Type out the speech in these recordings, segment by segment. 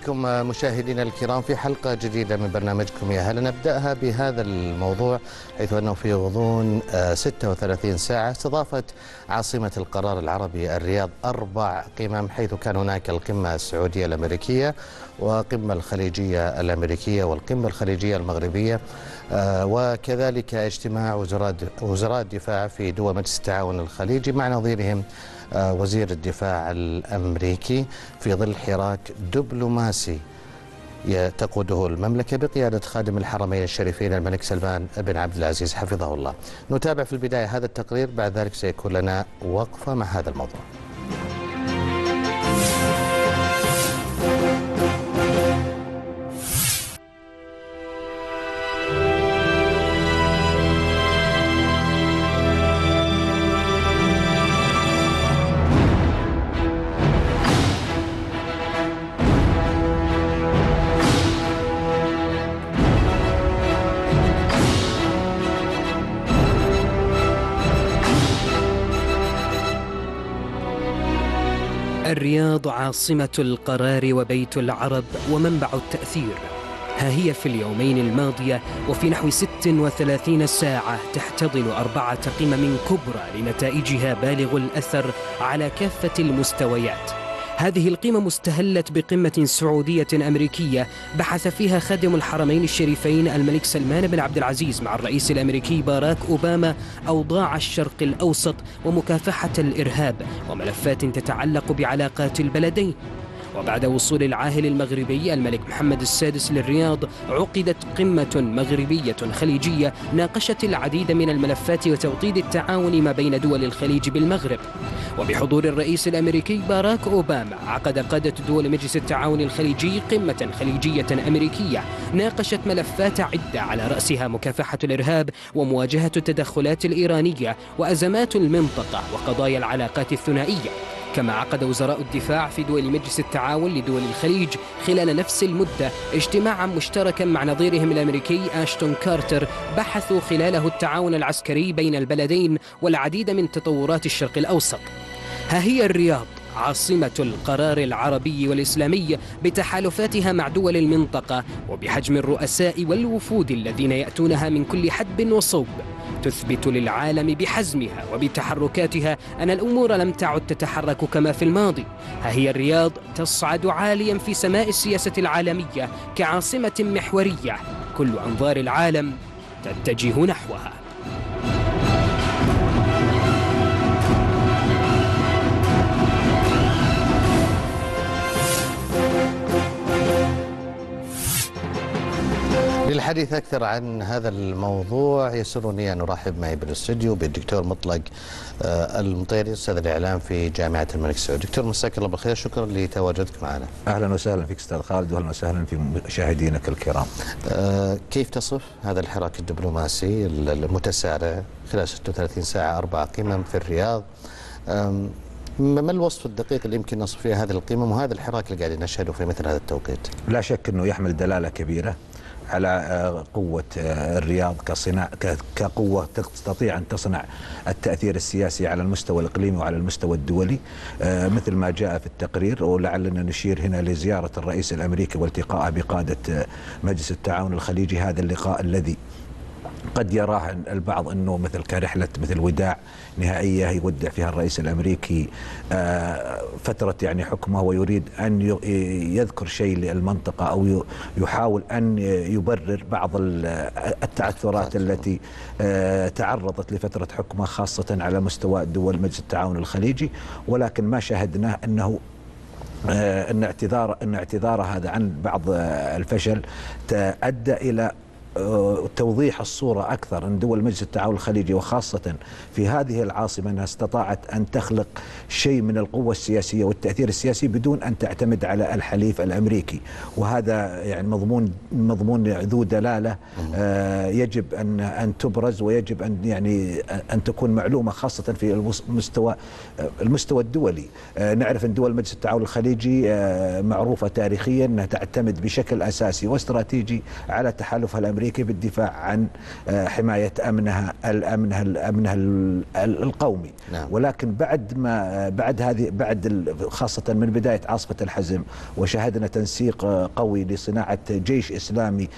فيكم مشاهدينا الكرام في حلقة جديدة من برنامجكم يا هلا. نبدأها بهذا الموضوع حيث أنه في غضون 36 ساعة استضافت عاصمة القرار العربي الرياض أربع قمم حيث كان هناك القمة السعودية الأمريكية وقمة الخليجية الأمريكية والقمة الخليجية المغربية. وكذلك اجتماع وزراء وزراء الدفاع في دول مجلس التعاون الخليجي مع نظيرهم وزير الدفاع الأمريكي في ظل حراك دبلوماسي تقوده المملكة بقيادة خادم الحرمين الشريفين الملك سلمان بن عبد العزيز حفظه الله. نتابع في البداية هذا التقرير بعد ذلك سيكون لنا وقفة مع هذا الموضوع. الرياض عاصمة القرار وبيت العرب ومنبع التأثير. ها هي في اليومين الماضية وفي نحو 36 ساعة تحتضن أربعة قمم كبرى لنتائجها بالغ الأثر على كافة المستويات. هذه القمم استهلت بقمة سعودية أمريكية بحث فيها خادم الحرمين الشريفين الملك سلمان بن عبد العزيز مع الرئيس الأمريكي باراك أوباما أوضاع الشرق الأوسط ومكافحة الإرهاب وملفات تتعلق بعلاقات البلدين. وبعد وصول العاهل المغربي الملك محمد السادس للرياض عقدت قمة مغربية خليجية ناقشت العديد من الملفات وتوطيد التعاون ما بين دول الخليج بالمغرب. وبحضور الرئيس الأمريكي باراك أوباما عقد قادة دول مجلس التعاون الخليجي قمة خليجية أمريكية. ناقشت ملفات عدة على رأسها مكافحة الإرهاب ومواجهة التدخلات الإيرانية وأزمات المنطقة وقضايا العلاقات الثنائية. كما عقد وزراء الدفاع في دول مجلس التعاون لدول الخليج خلال نفس المدة اجتماعا مشتركا مع نظيرهم الأمريكي أشتون كارتر بحثوا خلاله التعاون العسكري بين البلدين والعديد من تطورات الشرق الأوسط. ها هي الرياض. عاصمة القرار العربي والإسلامي بتحالفاتها مع دول المنطقة وبحجم الرؤساء والوفود الذين يأتونها من كل حدب وصوب. تثبت للعالم بحزمها وبتحركاتها أن الأمور لم تعد تتحرك كما في الماضي. ها هي الرياض تصعد عاليا في سماء السياسة العالمية كعاصمة محورية. كل أنظار العالم تتجه نحوها. للحديث أكثر عن هذا الموضوع يسرني أن أرحب معي بالاستوديو بالدكتور مطلق المطيري أستاذ الإعلام في جامعة الملك سعود. دكتور مساك الله بالخير شكرا لتواجدك معنا. أهلا وسهلا فيك أستاذ خالد وأهلا وسهلا في مشاهدينك الكرام. كيف تصف هذا الحراك الدبلوماسي المتسارع خلال 36 ساعة أربع قمم في الرياض؟ ما الوصف الدقيق اللي يمكن نصف فيه هذه القمم وهذا الحراك اللي قاعدين نشهده في مثل هذا التوقيت؟ لا شك أنه يحمل دلالة كبيرة. على قوة الرياض كصناع كقوة تستطيع أن تصنع التأثير السياسي على المستوى الإقليمي وعلى المستوى الدولي. مثل ما جاء في التقرير ولعلنا نشير هنا لزيارة الرئيس الأمريكي والتقاءه بقادة مجلس التعاون الخليجي. هذا اللقاء الذي قد يراه البعض أنه مثل كرحلة مثل وداع نهائية يودع فيها الرئيس الأمريكي فترة يعني حكمه ويريد أن يذكر شيء للمنطقة أو يحاول أن يبرر بعض التعثرات التي تعرضت لفترة حكمه خاصة على مستوى دول مجلس التعاون الخليجي ولكن ما شاهدناه أنه أن اعتذار أن اعتذاره هذا عن بعض الفشل ادى إلى توضيح الصورة أكثر أن دول مجلس التعاون الخليجي وخاصة في هذه العاصمة أنها استطاعت أن تخلق شيء من القوة السياسية والتأثير السياسي بدون أن تعتمد على الحليف الأمريكي. وهذا يعني مضمون مضمون ذو دلالة. آه يجب أن أن تبرز ويجب أن يعني أن تكون معلومة خاصة في المستوى المستوى الدولي. آه نعرف أن دول مجلس التعاون الخليجي آه معروفة تاريخيا أنها تعتمد بشكل أساسي واستراتيجي على تحالفها الأمريكي. الأمريكي بالدفاع عن آه، حماية أمنها أمنها أمنها القومي. نعم. ولكن بعد ما بعد هذه بعد خاصة من بداية عاصفة الحزم وشاهدنا تنسيق قوي لصناعة جيش إسلامي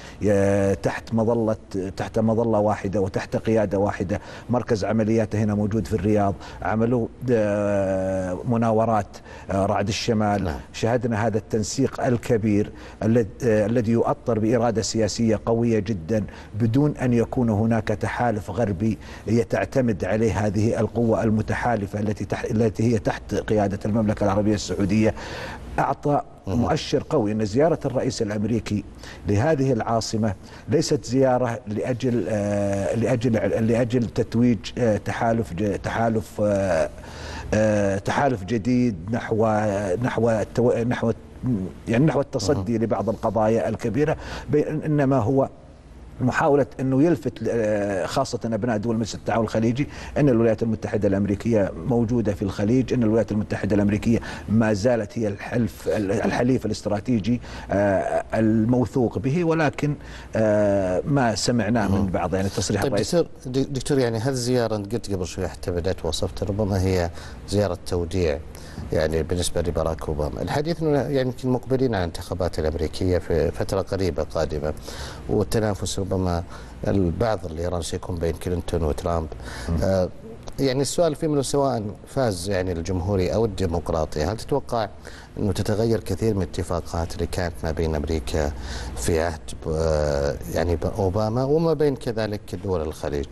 تحت مظلة تحت مظلة واحدة وتحت قيادة واحدة. مركز عملياته هنا موجود في الرياض. عملوا مناورات رعد الشمال. نعم. شاهدنا هذا التنسيق الكبير الذي يؤطر بإرادة سياسية قوية جدا. بدون أن يكون هناك تحالف غربي تعتمد عليه هذه القوة المتحالفة التي تحت التي هي تحت قيادة المملكة العربية السعودية. أعطى مؤشر قوي أن زيارة الرئيس الأمريكي لهذه العاصمة ليست زيارة لأجل آه لأجل لأجل تتويج آه تحالف تحالف آه تحالف جديد نحو نحو نحو يعني نحو التصدي لبعض القضايا الكبيرة انما هو محاولة أنه يلفت آه، خاصة أبناء دول مجلس التعاون الخليجي أن الولايات المتحدة الأمريكية موجودة في الخليج أن الولايات المتحدة الأمريكية ما زالت هي الحلف الحليف الاستراتيجي آه، الموثوق به ولكن آه، ما سمعناه من بعض يعني تصريح طيب دكتور, دكتور يعني هذه الزيارة أنت قلت قبل شوي حتى بدأت وصفت ربما هي زيارة توديع يعني بالنسبة لباراك أوباما. الحديث أنه يعني يمكن مقبلين على الانتخابات الأمريكية في فترة قريبة قادمة والتنافس ربما البعض اللي يرى سيكون بين كلينتون وترامب. آه يعني السؤال فيه منه سواء فاز يعني الجمهوري أو الديمقراطي هل تتوقع أنه تتغير كثير من الاتفاقات اللي كانت ما بين أمريكا في عهد آه، يعني أوباما وما بين كذلك دول الخليج؟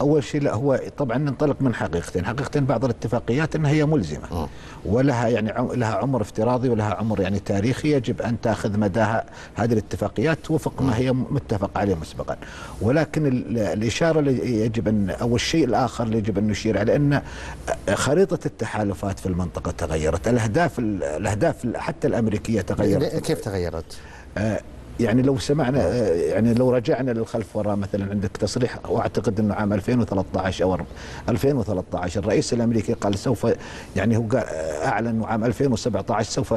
أول شيء لا هو طبعا ننطلق من حقيقتين، حقيقتين بعض الاتفاقيات إنها هي ملزمة. م. ولها يعني لها عمر افتراضي ولها عمر يعني تاريخي. يجب أن تأخذ مداها هذه الاتفاقيات وفق ما هي متفق عليه مسبقا، ولكن الإشارة اللي يجب أن أو الشيء الآخر اللي يجب أن نشير عليه أن خريطة التحالفات في المنطقة تغيرت، الأهداف الأهداف حتى الأمريكية تغيرت. كيف تغيرت؟ آه يعني لو سمعنا آه، يعني لو رجعنا للخلف وراء مثلا عندك تصريح واعتقد إنه عام 2013 أو 2013 الرئيس الأمريكي قال سوف يعني هو قال آه، اعلن انه عام 2017 سوف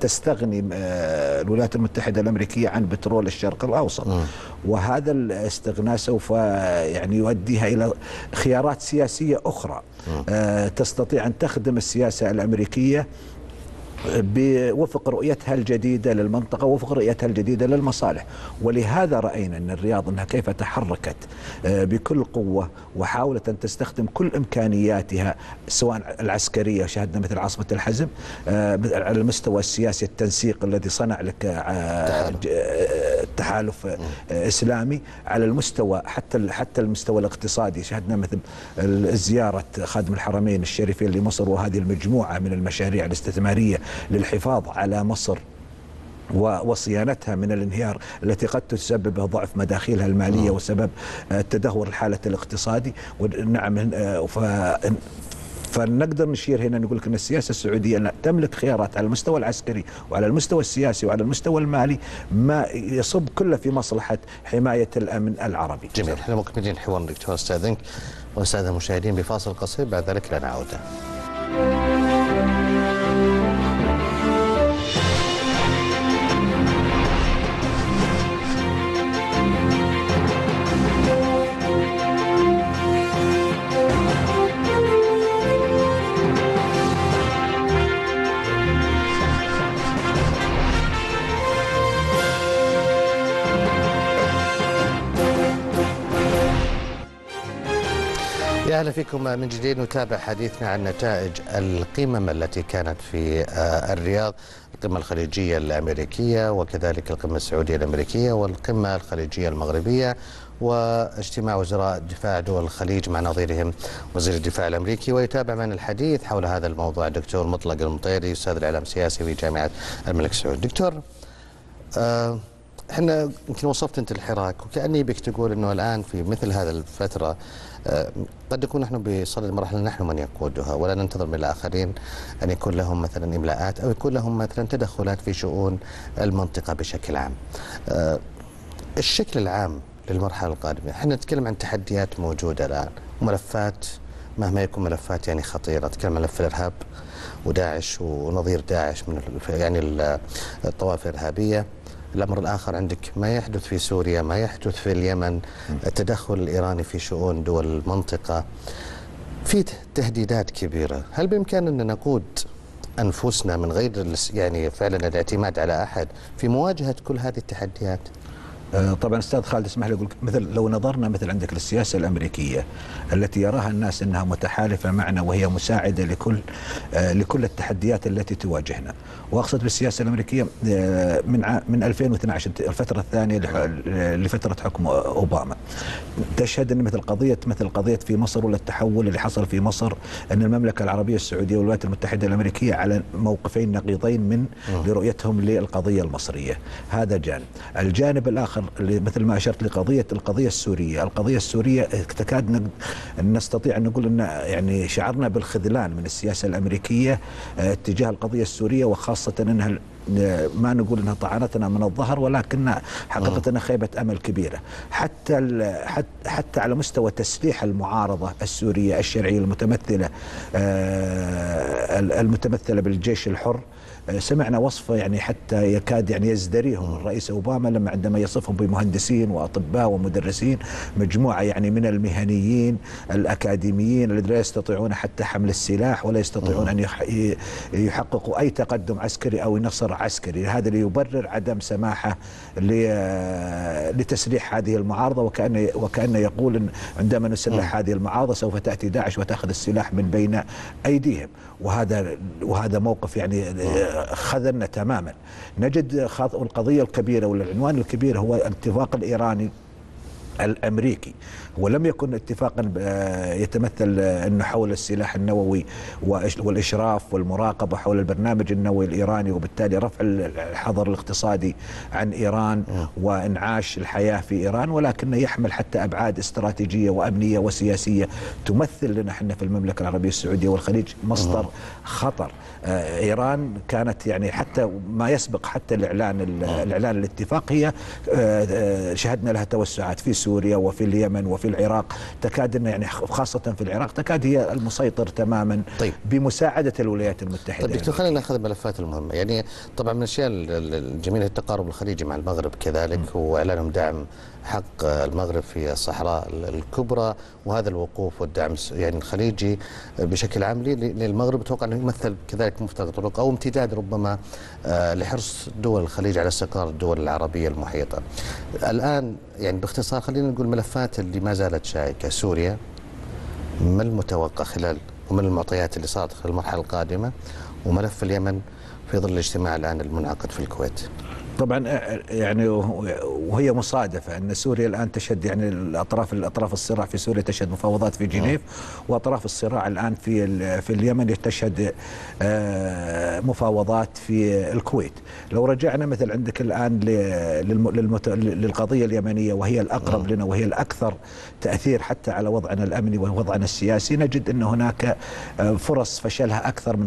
تستغني آه، الولايات المتحدة الأمريكية عن بترول الشرق الأوسط. وهذا الاستغناء سوف يعني يؤديها إلى خيارات سياسية أخرى. تستطيع أن تخدم السياسة الأمريكية بوفق رؤيتها الجديدة للمنطقة وفق رؤيتها الجديدة للمصالح. ولهذا رأينا أن الرياض أنها كيف تحركت آه، بكل قوة وحاولت أن تستخدم كل إمكانياتها سواء العسكرية شاهدنا مثل عاصمة الحزم آه، على المستوى السياسي التنسيق الذي صنع لك آه، تحالف إسلامي. على المستوى حتى حتى المستوى الاقتصادي شاهدنا مثل زيارة خادم الحرمين الشريفين لمصر وهذه المجموعة من المشاريع الاستثمارية للحفاظ على مصر وصيانتها من الانهيار التي قد تسبب ضعف مداخيلها المالية وسبب تدهور الحالة الاقتصادي ونعم ف فنقدر نشير هنا نقول لك أن السياسة السعودية تملك خيارات على المستوى العسكري وعلى المستوى السياسي وعلى المستوى المالي ما يصب كله في مصلحة حماية الأمن العربي. جميل إحنا مكملين الحوار دكتور استاذنك واستاذ المشاهدين بفاصل قصير بعد ذلك لنا عوده. أهلا فيكم من جديد نتابع حديثنا عن نتائج القمم التي كانت في آه، الرياض القمة الخليجية الأمريكية وكذلك القمة السعودية الأمريكية والقمة الخليجية المغربية واجتماع وزراء دفاع دول الخليج مع نظيرهم وزير الدفاع الأمريكي ويتابع من الحديث حول هذا الموضوع الدكتور مطلق المطيري أستاذ الإعلام السياسي في جامعة الملك سعود. دكتور آه إحنا يمكن وصفت أنت الحراك وكأني بك تقول إنه الآن في مثل هذه الفترة قد نكون نحن بصدد المرحله نحن من يقودها ولا ننتظر من الآخرين أن يكون لهم مثلا إملاءات أو يكون لهم مثلا تدخلات في شؤون المنطقة بشكل عام. آه، الشكل العام للمرحلة القادمة، إحنا نتكلم عن تحديات موجودة الآن، ملفات مهما يكون ملفات يعني خطيرة، نتكلم عن ملف الإرهاب وداعش ونظير داعش من يعني الطوائف الإرهابية الأمر الآخر عندك. ما يحدث في سوريا ما يحدث في اليمن. التدخل الإيراني في شؤون دول المنطقة في تهديدات كبيرة. هل بإمكاننا نقود أنفسنا من غير يعني فعلا الاعتماد على أحد في مواجهة كل هذه التحديات؟ طبعا أستاذ خالد اسمح لي أقول مثل لو نظرنا مثل عندك للسياسة الأمريكية التي يراها الناس إنها متحالفة معنا وهي مساعدة لكل آه، لكل التحديات التي تواجهنا. وأقصد بالسياسة الأمريكية آه، من من 2012 الفترة الثانية لفترة حكم أوباما. تشهد إن مثل قضية مثل قضية في مصر ولا التحول اللي حصل في مصر إن المملكة العربية السعودية والولايات المتحدة الأمريكية على موقفين نقيضين من لرؤيتهم للقضية المصرية. هذا جانب. الجانب الآخر الآخر مثل ما أشرت لقضيه القضية السورية، القضية السورية تكاد نستطيع أن نقول إن يعني شعرنا بالخذلان من السياسة الأمريكية آه، تجاه القضية السورية وخاصة إنها ما نقول إنها طعنتنا من الظهر ولكن حقيقة خيبة أمل كبيرة. حتى حتى على مستوى تسليح المعارضة السورية الشرعية المتمثلة آه، المتمثلة بالجيش الحر سمعنا وصفه يعني حتى يكاد يعني يزدريهم. الرئيس أوباما لما عندما يصفهم بمهندسين وأطباء ومدرسين مجموعة يعني من المهنيين الأكاديميين الذين لا يستطيعون حتى حمل السلاح ولا يستطيعون أن يحققوا أي تقدم عسكري أو نصر عسكري. هذا ليبرر عدم سماحه لتسليح هذه المعارضة وكأن وكأن يقول إن عندما نسلح هذه المعارضة سوف تأتي داعش وتأخذ السلاح من بين أيديهم. وهذا وهذا موقف يعني خذلنا تماما. نجد القضية الكبيرة والعنوان الكبير هو الاتفاق الإيراني الأمريكي. ولم يكن اتفاقا آه، يتمثل آه، أنه حول السلاح النووي والإشراف والمراقبة حول البرنامج النووي الإيراني وبالتالي رفع الحظر الاقتصادي عن إيران وإنعاش الحياة في إيران ولكنه يحمل حتى أبعاد استراتيجية وأمنية وسياسية تمثل لنا إحنا في المملكة العربية السعودية والخليج مصدر خطر. آه، إيران كانت يعني حتى ما يسبق حتى الإعلان الإعلان الاتفاق هي شهدنا لها توسعات في سوريا وفي اليمن وفي العراق تكاد يعني خاصة في العراق تكاد هي المسيطر تماما طيب. بمساعدة الولايات المتحدة طيب دكتور خلينا ناخذ الملفات المهمة يعني طبعا من الأشياء الجميلة التقارب الخليجي مع المغرب كذلك وإعلانهم دعم حق المغرب في الصحراء الكبرى وهذا الوقوف والدعم يعني الخليجي بشكل عام للمغرب أتوقع أنه يمثل كذلك مفترق طرق أو امتداد ربما آه، لحرص دول الخليج على استقرار الدول العربية المحيطة. الآن يعني باختصار خلينا نقول الملفات اللي ما زالت شائكة سوريا ما المتوقع خلال ومن المعطيات اللي صارت في المرحلة القادمة وملف اليمن في ظل الاجتماع الآن المنعقد في الكويت. طبعا يعني وهي مصادفة أن سوريا الآن تشهد يعني الأطراف الأطراف الصراع في سوريا تشهد مفاوضات في جنيف وأطراف الصراع الآن في في اليمن تشهد مفاوضات في الكويت. لو رجعنا مثل عندك الآن للقضية اليمنية وهي الأقرب لنا وهي الأكثر تأثير حتى على وضعنا الأمني ووضعنا السياسي نجد أن هناك فرص فشلها أكثر من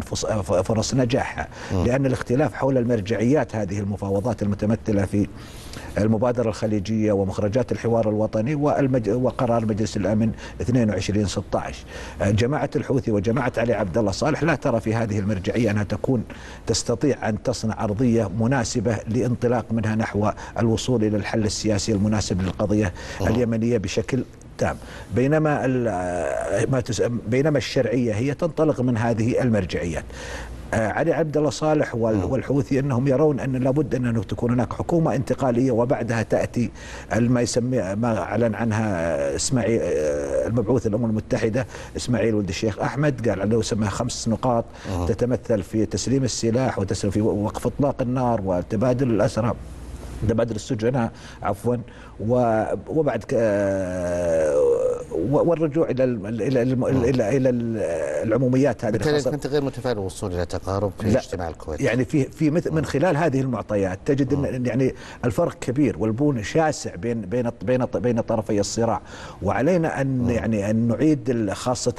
فرص نجاحها لأن الاختلاف حول المرجعيات هذه المفاوضات المتمثلة في المبادرة الخليجية ومخرجات الحوار الوطني والمج... وقرار مجلس الأمن 2216 جماعة الحوثي وجماعة علي عبد الله صالح لا ترى في هذه المرجعية أنها تكون تستطيع أن تصنع أرضية مناسبة لانطلاق منها نحو الوصول إلى الحل السياسي المناسب للقضية اليمنية بشكل تام بينما ما بينما الشرعية هي تنطلق من هذه المرجعيات. آه، علي عبد الله صالح والحوثي أنهم يرون أن لابد أن تكون هناك حكومة انتقالية وبعدها تأتي ما يسمي ما أعلن عنها إسماعيل آه، المبعوث الامم المتحدة إسماعيل ولد الشيخ أحمد قال انه سماها خمس نقاط تتمثل في تسليم السلاح وتسليم في وقف إطلاق النار وتبادل الأسرى. تبادل السجناء عفوا. وبعد والرجوع إلى إلى إلى إلى العموميات هذه بالتالي أنت غير متفائل بالوصول إلى تقارب في اجتماع الكويت. يعني في في من خلال هذه المعطيات تجد ان يعني الفرق كبير والبون شاسع بين بين بين بين طرفي الصراع. وعلينا أن يعني أن نعيد خاصة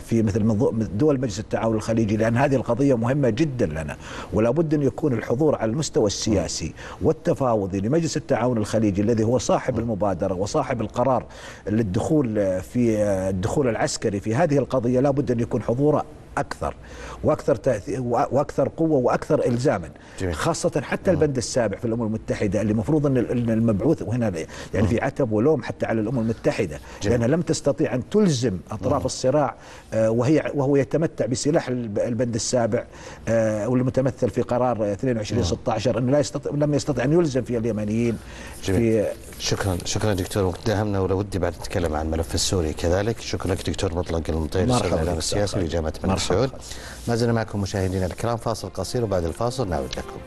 في مثل دول مجلس التعاون الخليجي لأن هذه القضية مهمة جدا لنا. ولا بد أن يكون الحضور على المستوى السياسي والتفاوضي لمجلس التعاون الخليجي الذي هو صاحب المبادرة وصاحب القرار للدخول في الدخول العسكري في هذه القضية لا بد أن يكون حضوره. أكثر وأكثر تأثير وأكثر قوة وأكثر إلزاما جميل. خاصة حتى البند السابع في الأمم المتحدة اللي المفروض إن المبعوث وهنا يعني في عتب ولوم حتى على الأمم المتحدة جميل. لأنها لم تستطيع أن تلزم أطراف الصراع آه، وهي وهو يتمتع بسلاح الب- البند السابع آه، والمتمثل في قرار 22 16 انه لا يستطيع لم يستطع أن يلزم فيها اليمنيين جميل. في شكرا شكرا دكتور وقت داهمنا ولودي بعد نتكلم عن الملف السوري كذلك شكرا لك دكتور مطلق المطير مرحبا الإعلام. السياسي في جامعه الملك مرحبا. سعود. ما زلنا معكم مشاهدينا الكرام فاصل قصير وبعد الفاصل نعود لكم.